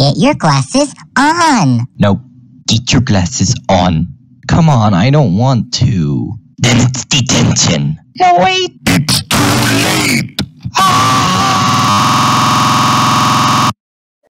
Get your glasses on. No, Get your glasses on. Come on, I don't want to. Then it's detention. No, wait. It's too late. Ah!